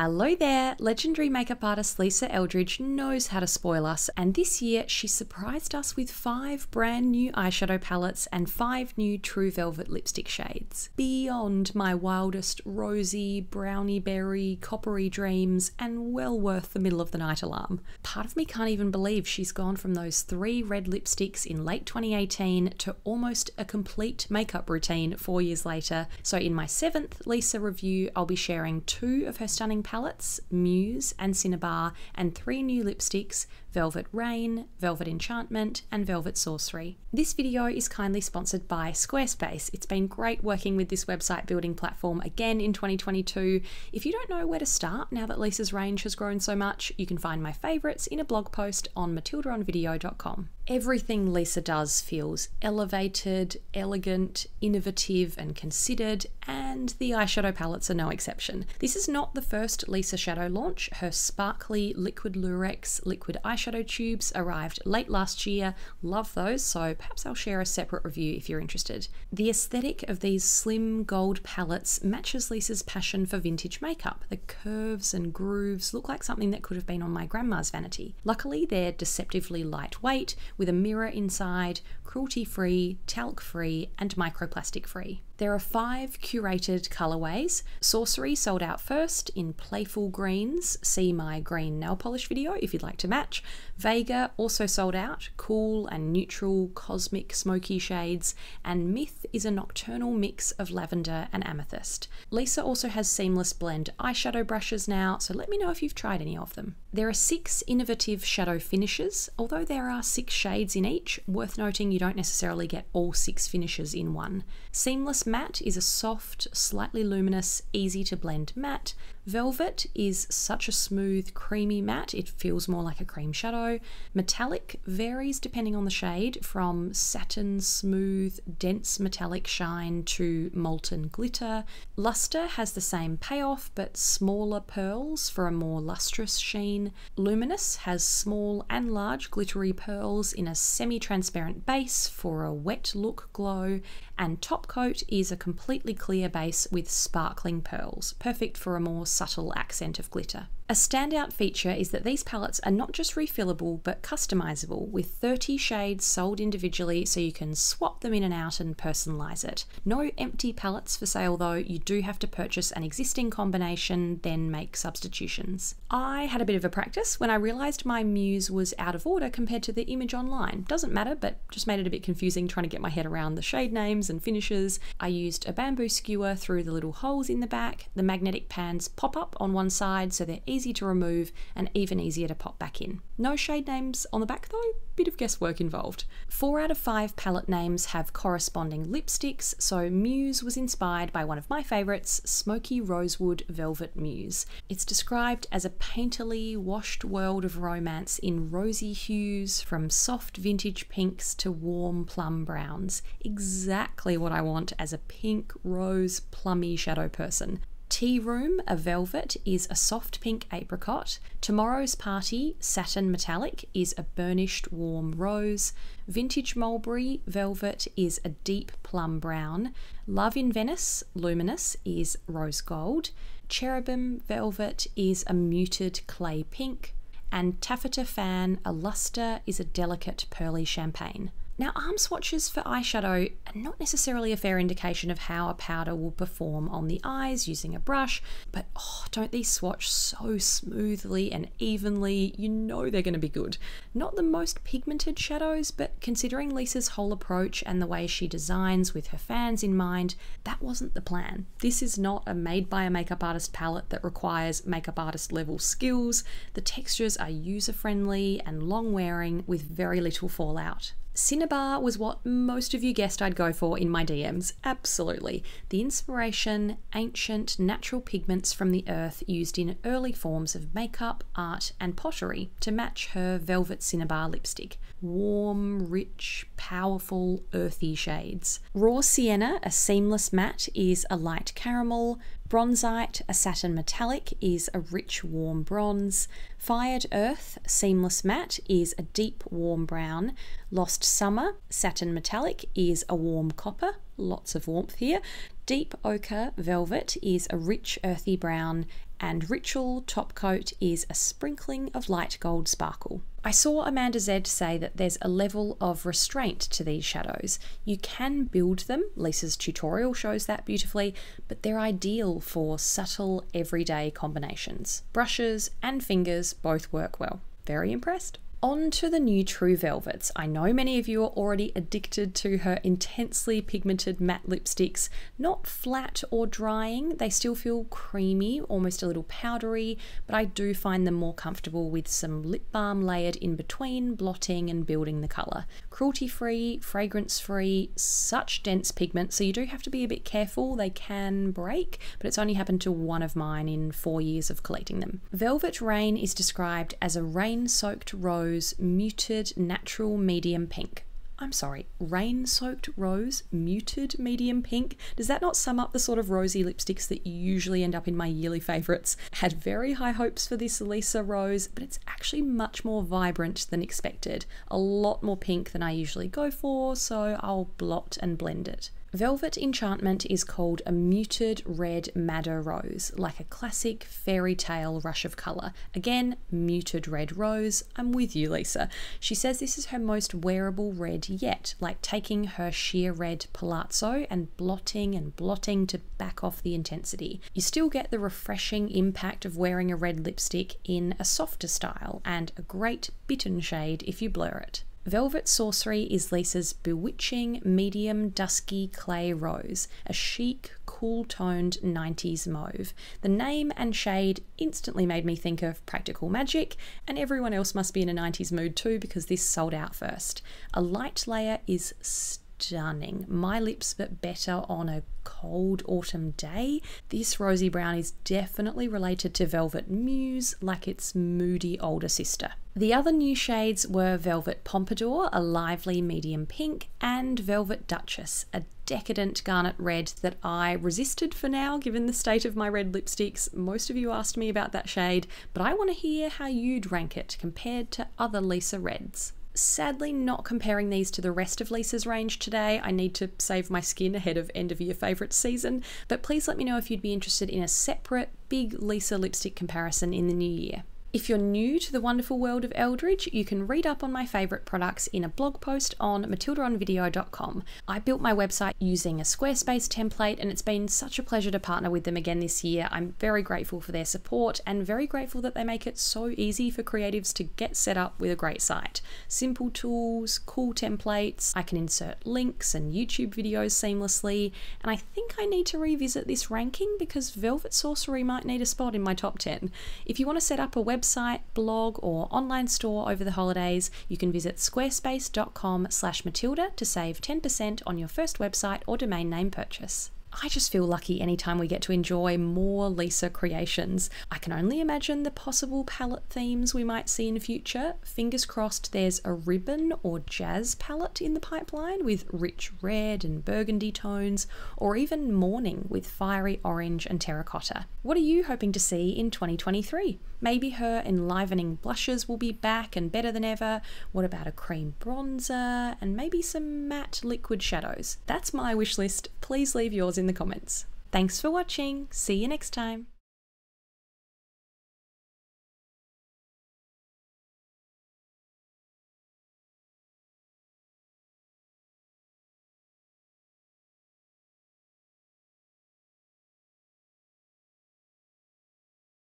Hello there! Legendary makeup artist Lisa Eldridge knows how to spoil us, and this year she surprised us with five brand new eyeshadow palettes and five new True Velvet lipstick shades. Beyond my wildest rosy, brownie berry, coppery dreams, and well worth the middle of the night alarm. Part of me can't even believe she's gone from those three red lipsticks in late 2018 to almost a complete makeup routine four years later. So, in my seventh Lisa review, I'll be sharing two of her stunning palettes, Muse and Cinnabar, and three new lipsticks, Velvet Rain, Velvet Enchantment, and Velvet Sorcery. This video is kindly sponsored by Squarespace. It's been great working with this website building platform again in 2022. If you don't know where to start now that Lisa's range has grown so much, you can find my favourites in a blog post on matildaonvideo.com. Everything Lisa does feels elevated, elegant, innovative, and considered, and the eyeshadow palettes are no exception. This is not the first Lisa Shadow launch. Her sparkly liquid Lurex liquid eyeshadow tubes arrived late last year. Love those, so perhaps I'll share a separate review if you're interested. The aesthetic of these slim gold palettes matches Lisa's passion for vintage makeup. The curves and grooves look like something that could have been on my grandma's vanity. Luckily, they're deceptively lightweight with a mirror inside, cruelty free, talc free, and microplastic free. There are five curated colourways. Sorcery sold out first in playful greens. See my green nail polish video if you'd like to match. Vega also sold out, cool and neutral cosmic smoky shades. And Myth is a nocturnal mix of lavender and amethyst. Lisa also has seamless blend eyeshadow brushes now, so let me know if you've tried any of them. There are six innovative shadow finishes, although there are six shades in each, worth noting you don't necessarily get all six finishes in one. Seamless Matte is a soft, slightly luminous, easy to blend matte. Velvet is such a smooth, creamy matte, it feels more like a cream shadow. Metallic varies depending on the shade, from satin, smooth, dense metallic shine to molten glitter. Luster has the same payoff but smaller pearls for a more lustrous sheen. Luminous has small and large glittery pearls in a semi transparent base for a wet look glow. And Top Coat is a completely clear with sparkling pearls, perfect for a more subtle accent of glitter. A standout feature is that these palettes are not just refillable but customizable, with 30 shades sold individually so you can swap them in and out and personalize it. No empty palettes for sale though, you do have to purchase an existing combination, then make substitutions. I had a bit of a practice when I realized my muse was out of order compared to the image online. Doesn't matter, but just made it a bit confusing trying to get my head around the shade names and finishes. I used a bamboo skewer through the little holes in the back. The magnetic pans pop up on one side so they're easy to remove and even easier to pop back in. No shade names on the back though, bit of guesswork involved. Four out of five palette names have corresponding lipsticks, so Muse was inspired by one of my favourites, Smoky Rosewood Velvet Muse. It's described as a painterly, washed world of romance in rosy hues from soft vintage pinks to warm plum browns. Exactly what I want as a pink, rose, plummy shadow person. Tea Room, a velvet, is a soft pink apricot. Tomorrow's Party, satin metallic, is a burnished warm rose. Vintage Mulberry, velvet, is a deep plum brown. Love in Venice, luminous, is rose gold. Cherubim Velvet is a muted clay pink. And Taffeta Fan, a luster, is a delicate pearly champagne. Now, arm swatches for eyeshadow are not necessarily a fair indication of how a powder will perform on the eyes using a brush, but oh, don't these swatch so smoothly and evenly? You know they're going to be good. Not the most pigmented shadows, but considering Lisa's whole approach and the way she designs with her fans in mind, that wasn't the plan. This is not a made by a makeup artist palette that requires makeup artist level skills. The textures are user friendly and long wearing with very little fallout. Cinnabar was what most of you guessed I'd go for in my DMs. Absolutely. The inspiration, ancient natural pigments from the earth used in early forms of makeup, art, and pottery to match her velvet cinnabar lipstick. Warm, rich, powerful, earthy shades. Raw sienna, a seamless matte, is a light caramel. Bronzite, a satin metallic, is a rich warm bronze. Fired Earth, seamless matte, is a deep warm brown. Lost Summer, satin metallic, is a warm copper, lots of warmth here. Deep Ochre Velvet is a rich earthy brown. and Ritual Top Coat is a sprinkling of light gold sparkle. I saw Amanda Zed say that there's a level of restraint to these shadows. You can build them, Lisa's tutorial shows that beautifully, but they're ideal for subtle everyday combinations. Brushes and fingers both work well. Very impressed. On to the new True Velvets. I know many of you are already addicted to her intensely pigmented matte lipsticks. Not flat or drying, they still feel creamy, almost a little powdery, but I do find them more comfortable with some lip balm layered in between, blotting and building the colour. Cruelty free, fragrance free, such dense pigment, so you do have to be a bit careful. They can break, but it's only happened to one of mine in four years of collecting them. Velvet Rain is described as a rain soaked rose rose muted natural medium pink. I'm sorry, rain soaked rose, muted medium pink. Does that not sum up the sort of rosy lipsticks that usually end up in my yearly favourites? Had very high hopes for this Lisa rose, but it's actually much more vibrant than expected. A lot more pink than I usually go for, so I'll blot and blend it. Velvet Enchantment is called a muted red madder rose, like a classic fairy tale rush of colour. Again, muted red rose. I'm with you, Lisa. She says this is her most wearable red yet, like taking her sheer red palazzo and blotting and blotting to back off the intensity. You still get the refreshing impact of wearing a red lipstick in a softer style and a great bitten shade if you blur it. Velvet Sorcery is Lisa's bewitching medium dusky clay rose, a chic, cool toned 90s mauve. The name and shade instantly made me think of Practical Magic, and everyone else must be in a 90s mood too because this sold out first. A light layer is stunning. Darning, my lips, but better on a cold autumn day. This rosy brown is definitely related to Velvet Muse, like its moody older sister. The other new shades were Velvet Pompadour, a lively medium pink, and Velvet Duchess, a decadent garnet red that I resisted for now given the state of my red lipsticks. Most of you asked me about that shade, but I want to hear how you'd rank it compared to other Lisa reds. Sadly, not comparing these to the rest of Lisa's range today. I need to save my skin ahead of end of year favourites season, but please let me know if you'd be interested in a separate big Lisa lipstick comparison in the new year. If you're new to the wonderful world of Eldridge, you can read up on my favourite products in a blog post on matildaonvideo.com. I built my website using a Squarespace template and it's been such a pleasure to partner with them again this year. I'm very grateful for their support and very grateful that they make it so easy for creatives to get set up with a great site. Simple tools, cool templates, I can insert links and YouTube videos seamlessly, and I think I need to revisit this ranking because Velvet Sorcery might need a spot in my top 10. If you want to set up a website website, blog, or online store over the holidays, you can visit squarespace.com slash Matilda to save 10% on your first website or domain name purchase. I just feel lucky anytime we get to enjoy more Lisa creations. I can only imagine the possible palette themes we might see in the future. Fingers crossed there's a ribbon or jazz palette in the pipeline with rich red and burgundy tones, or even morning with fiery orange and terracotta. What are you hoping to see in 2023? Maybe her enlivening blushes will be back and better than ever. What about a cream bronzer and maybe some matte liquid shadows? That's my wish list. Please leave yours in the comments. Thanks for watching. See you next time.